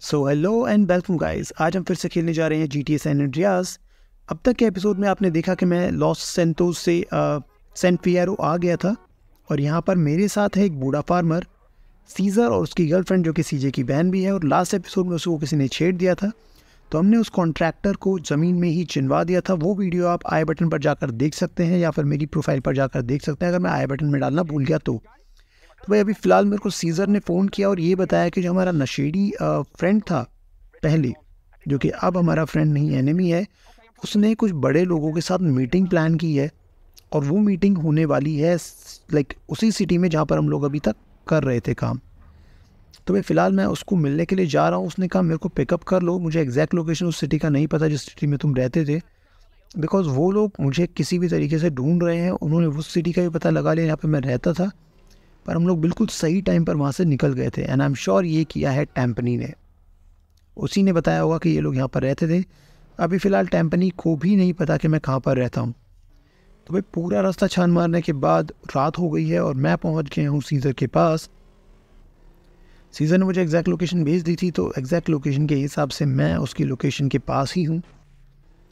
So hello and welcome guys आज हम फिर से खेलने जा रहे हैं जी टी एस एंड्रियाज अब तक के एपिसोड में आपने देखा कि मैं लॉस सेंटोस से सेंट पियरो आ गया था और यहाँ पर मेरे साथ है एक बूढ़ा फार्मर सीज़र और उसकी गर्लफ्रेंड जो कि सीजे की बहन भी है और लास्ट एपिसोड में उसको किसी ने छेड़ दिया था। तो हमने उस कॉन्ट्रैक्टर को ज़मीन में ही चिनवा दिया था। वो वीडियो आप आई बटन पर जाकर देख सकते हैं या फिर मेरी प्रोफ़ाइल पर जाकर देख सकते हैं। अगर मैं आई बटन में डालना भूल गया तो। तो भाई अभी फ़िलहाल मेरे को सीज़र ने फ़ोन किया और ये बताया कि जो हमारा नशेड़ी फ्रेंड था पहले, जो कि अब हमारा फ्रेंड नहीं एनिमी है, उसने कुछ बड़े लोगों के साथ मीटिंग प्लान की है और वो मीटिंग होने वाली है लाइक उसी सिटी में जहाँ पर हम लोग अभी तक कर रहे थे काम। तो भाई फ़िलहाल मैं उसको मिलने के लिए जा रहा हूँ, उसने कहा, मेरे को पिकअप कर लो, मुझे एग्जैक्ट लोकेशन उस सिटी का नहीं पता जिस सिटी में तुम रहते थे बिकॉज़ वो लोग मुझे किसी भी तरीके से ढूंढ रहे हैं, उन्होंने उस सिटी का भी पता लगा लिया, यहाँ पर मैं रहता था पर हम लोग बिल्कुल सही टाइम पर वहाँ से निकल गए थे एंड आई एम श्योर ये किया है टैम्पनी ने। उसी ने बताया होगा कि ये लोग यहाँ पर रहते थे। अभी फ़िलहाल टैम्पनी को भी नहीं पता कि मैं कहाँ पर रहता हूँ। तो भाई पूरा रास्ता छान मारने के बाद रात हो गई है और मैं पहुँच गया हूँ सीज़र के पास। सीज़र ने मुझे एग्जैक्ट लोकेशन भेज दी थी तो एग्जैक्ट लोकेशन के हिसाब से मैं उसकी लोकेशन के पास ही हूँ।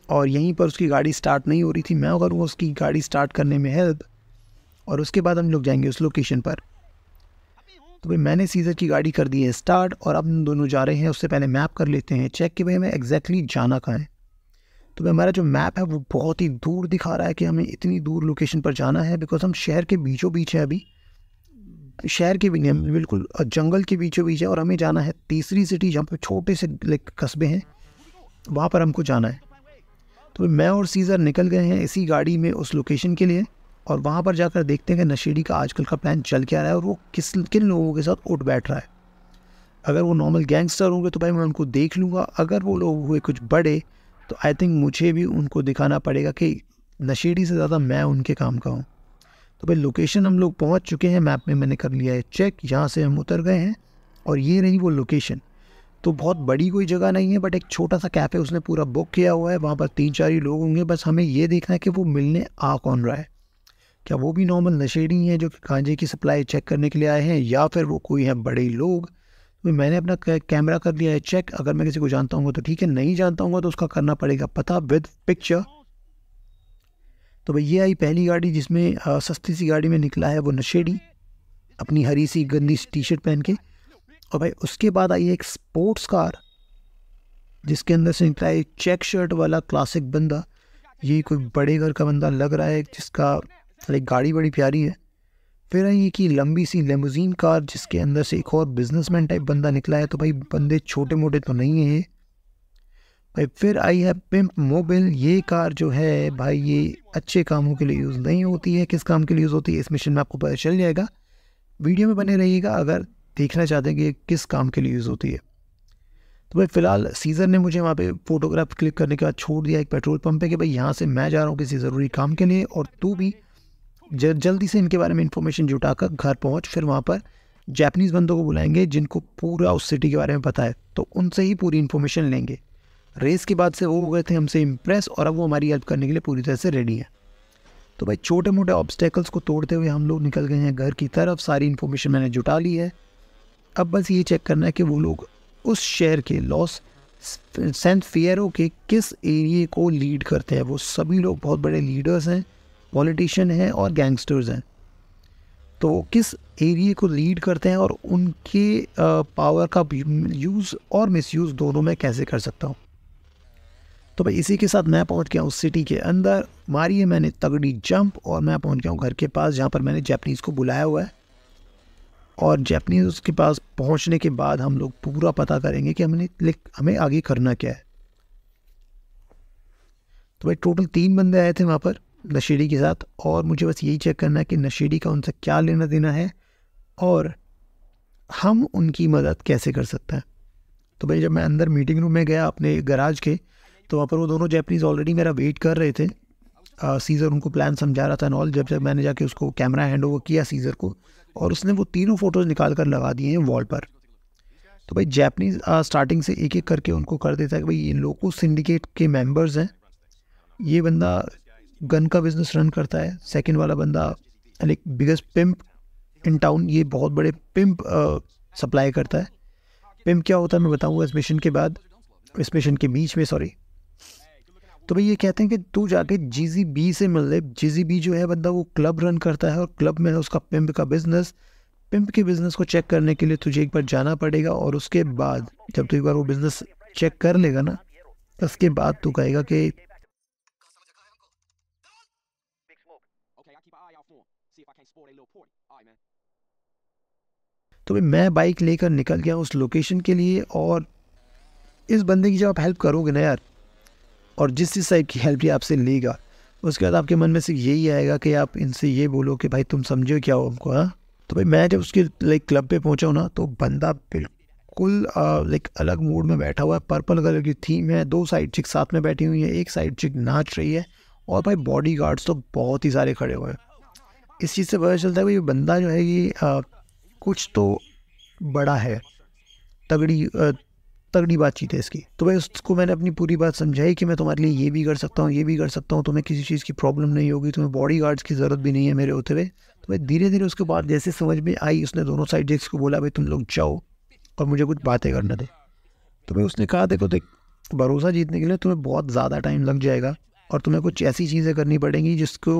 और यहीं पर उसकी गाड़ी स्टार्ट नहीं हो रही थी। मैं करूँगा उसकी गाड़ी स्टार्ट करने में हेल्प और उसके बाद हम लोग जाएँगे उस लोकेशन पर। तो भाई मैंने सीज़र की गाड़ी कर दी है स्टार्ट और अब दोनों जा रहे हैं, उससे पहले मैप कर लेते हैं चेक कि भाई हमें एग्जैक्टली जाना कहाँ है। तो भाई हमारा जो मैप है वो बहुत ही दूर दिखा रहा है कि हमें इतनी दूर लोकेशन पर जाना है बिकॉज़ हम शहर के बीचों बीच हैं अभी। शहर के भी नहीं बिल्कुल जंगल के बीचों बीच है और हमें जाना है तीसरी सिटी जहाँ पर छोटे से लाइक कस्बे हैं, वहाँ पर हमको जाना है। तो मैं और सीज़र निकल गए हैं इसी गाड़ी में उस लोकेशन के लिए। और वहाँ पर जाकर देखते हैं कि नशेड़ी का आजकल का प्लान चल क्या रहा है और वो किस, किन लोगों के साथ उठ बैठ रहा है। अगर वो नॉर्मल गैंगस्टर होंगे तो भाई मैं उनको देख लूँगा। अगर वो लोग हुए कुछ बड़े तो आई थिंक मुझे भी उनको दिखाना पड़ेगा कि नशेड़ी से ज़्यादा मैं उनके काम का हूँ। तो भाई लोकेशन हम लोग पहुँच चुके हैं मैप में मैंने कर लिया है चेक यहाँ से हम उतर गए हैं और ये रही वो लोकेशन तो बहुत बड़ी कोई जगह नहीं है बट एक छोटा सा कैफ़े उसने पूरा बुक किया हुआ है, वहाँ पर तीन चार ही लोग होंगे। बस हमें ये देखना है कि वो मिलने आ कौन रहा है। क्या वो भी नॉर्मल नशेड़ी हैं जो कि गांजे की सप्लाई चेक करने के लिए आए हैं, या फिर वो कोई हैं बड़े लोग? तो मैंने अपना कैमरा कर लिया है चेक अगर मैं किसी को जानता हूँ तो ठीक है, नहीं जानता हूँ तो उसका करना पड़ेगा। पता विद पिक्चर तो भाई ये आई पहली गाड़ी जिसमें सस्ती सी गाड़ी में निकला है वो नशेड़ी, अपनी हरी सी गंदी टी शर्ट पहन के। और भाई उसके बाद आई एक स्पोर्ट्स कार जिसके अंदर से निकला है चेक शर्ट वाला क्लासिक बंदा। ये कोई बड़े घर का बंदा लग रहा है जिसका लाइक गाड़ी बड़ी प्यारी है। फिर आई कि लंबी सी लेमोजीन कार जिसके अंदर से एक और बिजनेसमैन टाइप बंदा निकला है तो भाई बंदे छोटे मोटे तो नहीं है भाई, फिर आई है पिम्प मोबिल ये कार जो है, भाई ये अच्छे कामों के लिए यूज़ नहीं होती है। किस काम के लिए यूज़ होती है, इस मिशन में आपको पता चल जाएगा। वीडियो में बने रहिएगा, अगर देखना चाहते हैं कि किस काम के लिए यूज़ होती है। तो भाई, फ़िलहाल सीज़र ने मुझे वहाँ पे फ़ोटोग्राफ क्लिक करने के बाद छोड़ दिया एक पेट्रोल पंप पे कि भाई, यहाँ से मैं जा रहा हूँ किसी ज़रूरी काम के लिए और तू भी जल्दी से इनके बारे में इंफॉर्मेशन जुटाकर घर पहुँच, फिर वहाँ पर जैपनीज़ बंदों को बुलाएँगे जिनको पूरा उस सिटी के बारे में पता है तो उनसे ही पूरी इन्फॉर्मेशन लेंगे। रेस के बाद से वो हो गए थे हमसे इम्प्रेस और अब वो हमारी हेल्प करने के लिए पूरी तरह से रेडी है। तो भाई छोटे मोटे ऑब्स्टेकल्स को तोड़ते हुए हम लोग निकल गए हैं घर की तरफ़, सारी इन्फॉर्मेशन मैंने जुटा ली है। अब बस ये चेक करना है कि वो लोग उस शहर के लॉस सेंट फियरो के किस एरिए को लीड करते हैं? वो सभी लोग बहुत बड़े लीडर्स हैं। पॉलिटिशियन हैं और गैंगस्टर्स हैं। तो किस एरिए को लीड करते हैं और उनके पावर का यूज़ और मिसयूज़ दोनों में कैसे कर सकता हूँ? तो भाई इसी के साथ मैं पहुँच गया उस सिटी के अंदर। मारी है मैंने तगड़ी जंप और मैं पहुँच गया हूँ घर के पास, जहाँ पर मैंने जैपनीज़ को बुलाया हुआ है। और जैपनीज़ उसके पास पहुँचने के बाद हम लोग पूरा पता करेंगे कि हमने हमें आगे करना क्या है। तो भाई टोटल तीन बंदे आए थे वहाँ पर। नशेड़ी के साथ और मुझे बस यही चेक करना है कि नशेड़ी का उनसे क्या लेना देना है और हम उनकी मदद कैसे कर सकते हैं। तो भाई जब मैं अंदर मीटिंग रूम में गया अपने गराज के तो वहाँ पर वो दोनों जैपनीज़ ऑलरेडी मेरा वेट कर रहे थे। आ, सीज़र उनको प्लान समझा रहा था नॉल जब जब मैंने जाके उसको कैमरा हैंड ओवर किया सीज़र को और उसने वो तीनों फ़ोटोज़ निकाल कर लगा दिए हैं वॉल पर। तो भाई जैपनीज़ स्टार्टिंग से एक एक करके उनको कर देता है कि भाई ये लोको सिंडिकेट के मेंबर्स हैं। ये बंदा गन का बिज़नेस रन करता है। सेकंड वाला बंदा like biggest pimp in town ये बहुत बड़े पिम्प सप्लाई करता है। पिम्प क्या होता है मैं बताऊँगा इस मिशन के बाद? इस मिशन के बीच में सॉरी तो भाई ये कहते हैं कि तू जाके जी बी से मिल ले। जी बी जो है बंदा वो क्लब रन करता है और क्लब में उसका पिम्प का बिज़नेस पिम्प के बिज़नेस को चेक करने के लिए तुझे एक बार जाना पड़ेगा और उसके बाद जब तू एक बार वो बिज़नेस चेक कर लेगा ना, उसके बाद तू कहेगा कि तो भाई मैं बाइक लेकर निकल गया उस लोकेशन के लिए और इस बंदे की जब आप हेल्प करोगे ना यार, और जिस जिस टाइप की हेल्प ये आपसे लेगा, उसके बाद आपके मन में से यही आएगा कि आप इनसे ये बोलो कि भाई तुम समझो क्या हो हमको हाँ? तो भाई मैं जब उसके लाइक क्लब पे पहुँचा ना तो बंदा बिल्कुल लाइक अलग मूड में बैठा हुआ है पर्पल कलर की थीम है दो साइड चिक साथ में बैठी हुई है, एक साइड चिक नाच रही है, और भाई बॉडी गार्ड्स तो बहुत ही सारे खड़े हुए हैं। इस चीज़ से पता चलता है भाई बंदा जो है ये कुछ तो बड़ा है। तगड़ी तगड़ी बातचीत है इसकी। तो भाई उसको मैंने अपनी पूरी बात समझाई कि मैं तुम्हारे लिए ये भी कर सकता हूँ, ये भी कर सकता हूँ, तुम्हें किसी चीज़ की प्रॉब्लम नहीं होगी, तुम्हें बॉडी गार्ड्स की ज़रूरत भी नहीं है मेरे होते हुए। तो भाई धीरे धीरे उसके बाद जैसे समझ में आई, उसने दोनों साइड जेक्स को बोला, भाई तुम लोग जाओ और मुझे कुछ बातें करना दे। तो भाई उसने कहा, देखो, देख, भरोसा जीतने के लिए तुम्हें बहुत ज़्यादा टाइम लग जाएगा और तुम्हें कुछ ऐसी चीज़ें करनी पड़ेंगी जिसको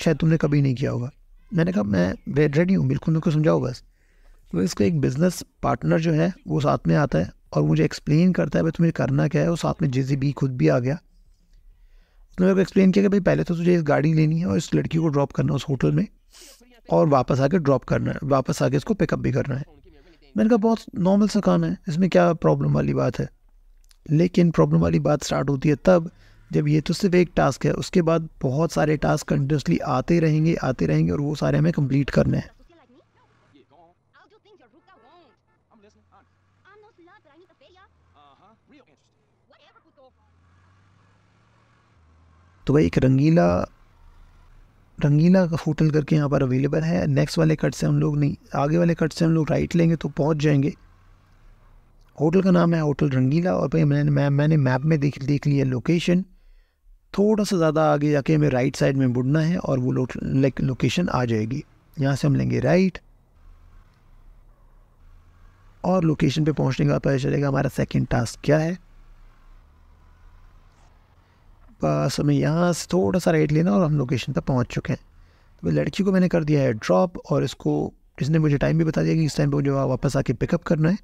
शायद तुमने कभी नहीं किया होगा। मैंने कहा, मैं रेडी हूँ, बिल्कुल उनको समझाओ बस। तो इसका एक बिज़नेस पार्टनर जो है, वो साथ में आता है और मुझे एक्सप्लेन करता है, भाई तुम्हें करना क्या है? वो साथ में जे बी खुद भी आ गया। उसने मेरे को एक्सप्लेन किया कि, भाई पहले तो तुझे इस गाड़ी लेनी है और इस लड़की को ड्रॉप करना है उस होटल में और वापस आके ड्रॉप करना है, वापस आके इसको पिकअप भी करना है। मैंने कहा, बहुत नॉर्मल सा काम है, इसमें क्या प्रॉब्लम वाली बात है? लेकिन प्रॉब्लम वाली बात स्टार्ट होती है तब, जब ये तो सिर्फ़ एक टास्क है, उसके बाद बहुत सारे टास्क कंटिन्यूसली आते रहेंगे आते रहेंगे और वो सारे हमें कंप्लीट करने हैं। तो भाई एक रंगीला रंगीला होटल करके यहाँ पर अवेलेबल है। नेक्स्ट वाले कट से हम लोग नहीं आगे वाले कट से हम लोग राइट लेंगे तो पहुँच जाएँगे। होटल का नाम है होटल रंगीला और भाई मैंने मैं, मैंने मैप में देख देख लिया लोकेशन थोड़ा सा ज़्यादा आगे जाके हमें राइट साइड में मुड़ना है और वो लाइक लोकेशन आ जाएगी। यहाँ से हम लेंगे राइट और लोकेशन पे पहुँचने का पता चलेगा हमारा सेकंड टास्क क्या है। बस हमें यहाँ से थोड़ा सा राइट लेना और हम लोकेशन पर पहुँच चुके हैं। तो लड़की को मैंने कर दिया है ड्रॉप और इसको, इसने मुझे टाइम भी बता दिया कि इस टाइम पर मुझे वापस आके पिकअप करना है।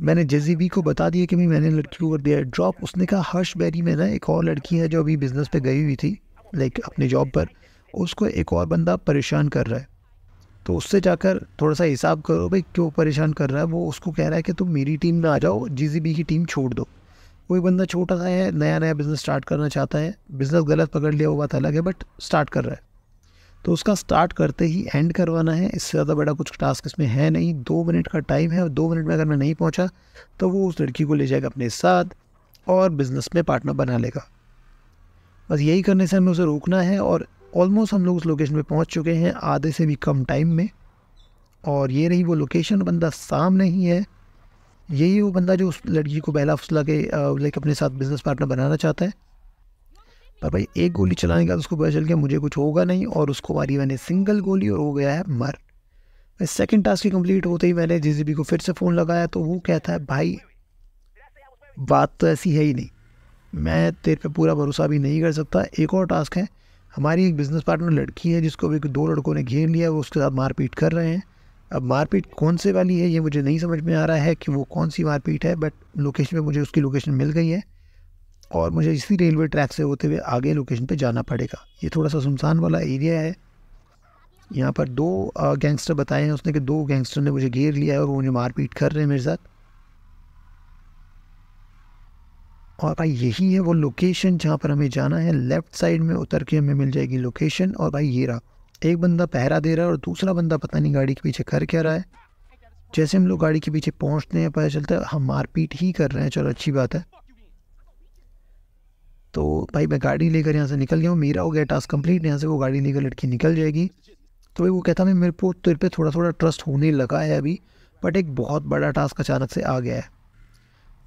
मैंने जेजी को बता दिया कि मैंने लड़की को कर दिया है ड्रॉप उसने कहा, हर्ष बैरी में ना एक और लड़की है जो अभी बिज़नेस पे गई हुई थी लाइक अपने जॉब पर। उसको एक और बंदा परेशान कर रहा है। तो उससे जाकर थोड़ा सा हिसाब करो भाई, क्यों परेशान कर रहा है? वो उसको कह रहा है कि तुम मेरी टीम में आ जाओ जी की टीम छोड़ दो। कोई बंदा छोटा सा है, नया नया बिज़नेस स्टार्ट करना चाहता है बिज़नेस गलत पकड़ लिया, वो बात अलग है बट स्टार्ट कर रहा है। तो उसका स्टार्ट करते ही एंड करवाना है, इससे ज़्यादा बड़ा कुछ टास्क इसमें है नहीं। दो मिनट का टाइम है, और दो मिनट में अगर मैं नहीं पहुँचा तो वो उस लड़की को ले जाएगा अपने साथ और बिज़नेस में पार्टनर बना लेगा। बस यही करने से हमें उसे रोकना है और ऑलमोस्ट हम लोग उस लोकेशन पे पहुँच चुके हैं, आधे से भी कम टाइम में। और ये रही वो लोकेशन बंदा सामने ही है। यही वो बंदा जो उस लड़की को पहला फुसला के लाइक अपने साथ बिज़नेस पार्टनर बनाना चाहता है। पर भाई, एक गोली चलाने के बाद उसको पता चल गया, मुझे कुछ होगा नहीं और उसको मारी मैंने सिंगल गोली और हो गया है मर। सेकेंड टास्क की कंप्लीट होते ही मैंने जे को फिर से फ़ोन लगाया तो वो कहता है, भाई, बात तो ऐसी है ही नहीं। मैं तेरे पे पूरा भरोसा भी नहीं कर सकता। एक और टास्क है, हमारी एक बिज़नेस पार्टनर लड़की है जिसको भी दो लड़कों ने घेर लिया वो उसके साथ मारपीट कर रहे हैं। अब मारपीट कौन से वाली है, ये मुझे नहीं समझ में आ रहा है कि वो कौन सी मारपीट है बट लोकेशन पे मुझे उसकी लोकेशन मिल गई है और मुझे इसी रेलवे ट्रैक से होते हुए आगे लोकेशन पे जाना पड़ेगा। ये थोड़ा सा सुनसान वाला एरिया है। यहाँ पर दो गैंगस्टर बताए हैं उसने कि दो गैंगस्टर ने मुझे घेर लिया है और वो मुझे मारपीट कर रहे हैं मेरे साथ। और भाई यही है वो लोकेशन जहाँ पर हमें जाना है। लेफ़्ट साइड में उतर के हमें मिल जाएगी लोकेशन और भाई ये रहा। एक बंदा पहरा दे रहा है और दूसरा बंदा पता नहीं गाड़ी के पीछे कर क्या रहा है। जैसे हम लोग गाड़ी के पीछे पहुँचते हैं, पता चलता है हम मारपीट ही कर रहे हैं। चलो, अच्छी बात है। तो भाई, मैं गाड़ी लेकर यहाँ से निकल गया हूँ। मेरा हो गया टास्क कंप्लीट यहाँ से वो गाड़ी लेकर लड़की निकल जाएगी। तो भाई, वो कहता मैं, मेरे को तेरे पे थोड़ा थोड़ा ट्रस्ट होने लगा है अभी। बट एक बहुत बड़ा टास्क अचानक से आ गया है।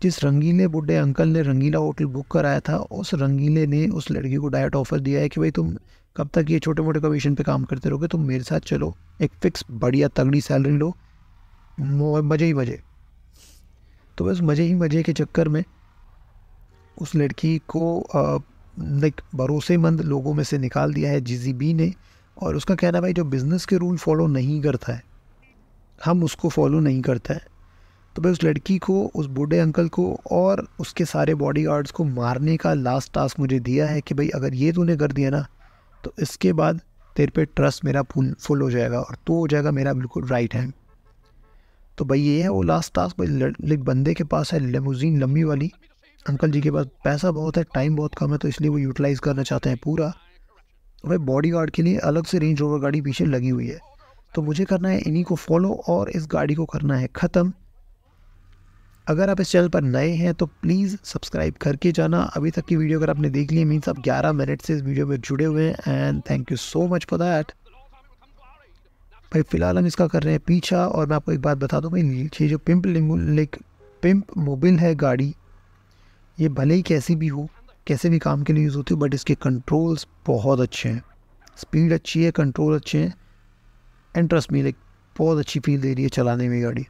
जिस रंगीले बुढ़े अंकल ने रंगीला होटल बुक कराया था, उस रंगीले ने उस लड़की को डायरेक्ट ऑफ़र दिया है कि भाई, तुम कब तक ये छोटे मोटे कमीशन पे काम करते रहोगे? तुम मेरे साथ चलो, एक फ़िक्स बढ़िया तगड़ी सैलरी लो। मज़े ही मज़े। तो बस मज़े ही मज़े के चक्कर में उस लड़की को लाइक भरोसेमंद लोगों में से निकाल दिया है जी ने और उसका कहना भाई, जो बिज़नेस के रूल फॉलो नहीं करता है, हम उसको फॉलो नहीं करता है। तो भाई, उस लड़की को, उस बूढ़े अंकल को और उसके सारे बॉडी गार्ड्स को मारने का लास्ट टास्क मुझे दिया है कि भाई, अगर ये तूने कर दिया ना तो इसके बाद तेरे पे ट्रस्ट मेरा फुल फुल हो जाएगा और तो हो जाएगा मेरा बिल्कुल राइट हैंड तो भाई ये है वो लास्ट टास्क भाई बंदे के पास है लेमोजीन लंबी वाली. अंकल जी के पास पैसा बहुत है टाइम बहुत कम है तो इसलिए वो यूटिलाइज़ करना चाहते हैं पूरा. भाई बॉडी गार्ड के लिए अलग से रेंज रोवर गाड़ी पीछे लगी हुई है. तो मुझे करना है, इन्हीं को फॉलो और इस गाड़ी को करना है, ख़त्म. अगर आप इस चैनल पर नए हैं तो प्लीज़ सब्सक्राइब करके जाना। अभी तक की वीडियो अगर आपने देख ली मीन्स आप 11 मिनट से इस वीडियो में जुड़े हुए हैं and thank you so much for that भाई, फ़िलहाल हम इसका कर रहे हैं पीछा, और मैं आपको एक बात बता दूँ भाई ये जो पिम्प लाइक पिम्प मोबिल है गाड़ी, ये भले ही कैसी भी हो, कैसे भी काम के लिए यूज़ होती है बट इसके कंट्रोल्स बहुत अच्छे हैं। स्पीड अच्छी है कंट्रोल अच्छे हैं एंड ट्रस्ट मी लाइक बहुत अच्छी फील दे रही है चलाने में गाड़ी।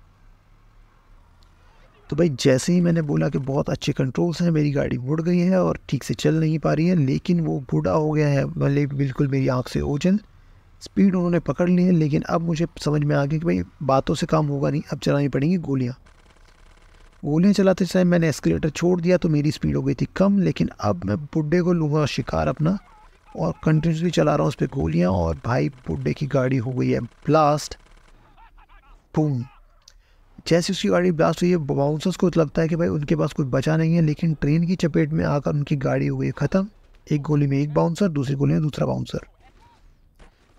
तो भाई जैसे ही मैंने बोला कि बहुत अच्छे कंट्रोल्स हैं, मेरी गाड़ी मुड़ गई है और ठीक से चल नहीं पा रही है, लेकिन वो बूढ़ा हो गया है मतलब बिल्कुल मेरी आँख से ओझल। स्पीड उन्होंने पकड़ ली है, लेकिन अब मुझे समझ में आ गया कि भाई बातों से काम होगा नहीं, अब चलानी पड़ेंगी गोलियाँ। गोलियाँ चलाते समय मैंने एस्केलेटर छोड़ दिया तो मेरी स्पीड हो गई थी कम, लेकिन अब मैं बुढ़े को लूँगा शिकार अपना और कंटिन्यूसली चला रहा हूँ उस पर गोलियाँ और भाई बुढ़े की गाड़ी हो गई है ब्लास्ट बूम जैसे उसकी गाड़ी ब्लास्ट हुई है बाउंसर्स को लगता है कि भाई उनके पास कुछ बचा नहीं है, लेकिन ट्रेन की चपेट में आकर उनकी गाड़ी हो गई ख़त्म। एक गोली में एक बाउंसर दूसरी गोली में दूसरा बाउंसर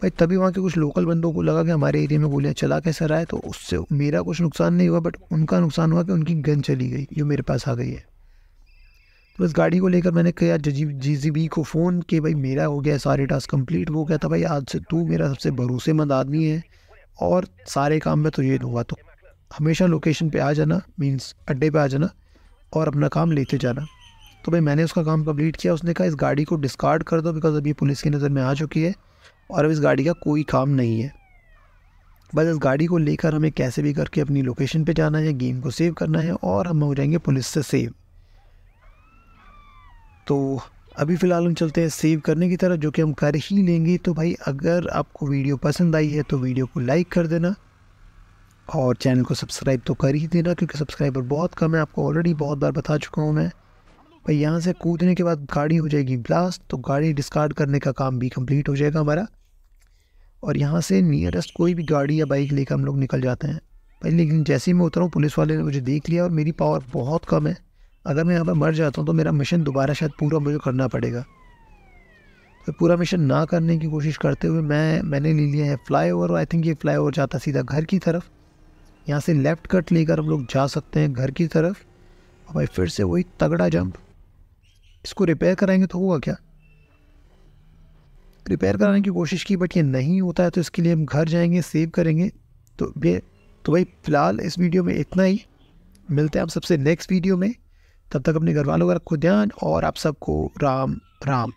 भाई तभी वहाँ के कुछ लोकल बंदों को लगा कि हमारे एरिया में गोलियाँ चला कैसे रहा है तो उससे मेरा कुछ नुकसान नहीं हुआ बट उनका नुकसान हुआ कि उनकी गन चली गई जो मेरे पास आ गई है। तो इस गाड़ी को लेकर मैंने कहा, जी जी बी को फ़ोन कि भाई मेरा हो गया, सारे टास्क कंप्लीट वो कहता भाई, आज से तू मेरा सबसे भरोसेमंद आदमी है, और सारे काम में तो ये दूँगा तो हमेशा लोकेशन पे आ जाना मींस अड्डे पे आ जाना और अपना काम लेते जाना। तो भाई मैंने उसका काम कंप्लीट किया, उसने कहा, इस गाड़ी को डिस्कार्ड कर दो बिकॉज़ अभी पुलिस की नज़र में आ चुकी है और अब इस गाड़ी का कोई काम नहीं है। बस इस गाड़ी को लेकर हमें कैसे भी करके अपनी लोकेशन पे जाना है गेम को सेव करना है और हम हो जाएँगे पुलिस से सेव तो अभी फ़िलहाल हम चलते हैं सेव करने की तरफ़, जो कि हम कर ही लेंगे। तो भाई अगर आपको वीडियो पसंद आई है तो वीडियो को लाइक कर देना। और चैनल को सब्सक्राइब तो कर ही देना, क्योंकि सब्सक्राइबर बहुत कम है। आपको ऑलरेडी बहुत बार बता चुका हूँ मैं। भाई, यहाँ से कूदने के बाद गाड़ी हो जाएगी ब्लास्ट तो गाड़ी डिस्कार्ड करने का काम भी कंप्लीट हो जाएगा हमारा। और यहाँ से नियरेस्ट कोई भी गाड़ी या बाइक लेकर हम लोग निकल जाते हैं। भाई, लेकिन जैसे ही मैं उतरा हूँ, पुलिस वाले ने मुझे देख लिया और मेरी पावर बहुत कम है। अगर मैं यहाँ पर मर जाता हूँ तो मेरा मिशन दोबारा शायद पूरा मुझे करना पड़ेगा। तो पूरा मिशन ना करने की कोशिश करते हुए मैं, मैंने ले लिया है फ्लाई ओवर आई थिंक ये फ्लाई ओवर जाता सीधा घर की तरफ़। यहाँ से लेफ़्ट कट लेकर हम लोग जा सकते हैं घर की तरफ़। और भाई फिर से वही तगड़ा जंप इसको रिपेयर कराएँगे तो होगा क्या? रिपेयर कराने की कोशिश की बट ये नहीं होता है तो इसके लिए हम घर जाएँगे सेव करेंगे। तो ये तो भाई फ़िलहाल इस वीडियो में इतना ही। मिलते हैं आप सबसे नेक्स्ट वीडियो में। तब तक अपने घर वालों का रखो ध्यान और आप सबको राम राम।